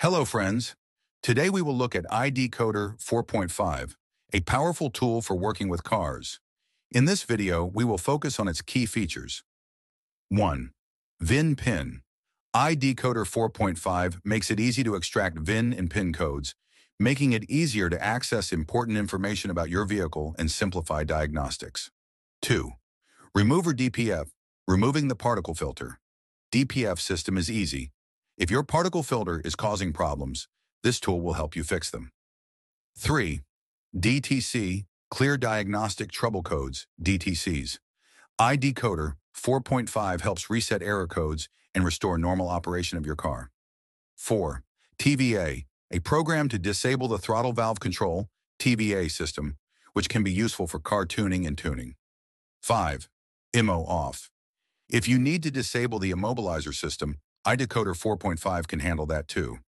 Hello, friends. Today we will look at iDecoder 4.5, a powerful tool for working with cars. In this video, we will focus on its key features. 1. VIN PIN. iDecoder 4.5 makes it easy to extract VIN and PIN codes, making it easier to access important information about your vehicle and simplify diagnostics. 2. Remover DPF, removing the particle filter. DPF system is easy. If your particle filter is causing problems, this tool will help you fix them. 3. DTC, Clear Diagnostic Trouble Codes, DTCs. iDecoder 4.5 helps reset error codes and restore normal operation of your car. 4. TVA, a program to disable the throttle valve control, TVA system, which can be useful for car tuning and tuning. 5. IMMO off. If you need to disable the immobilizer system, iDecoder 4.5 can handle that too.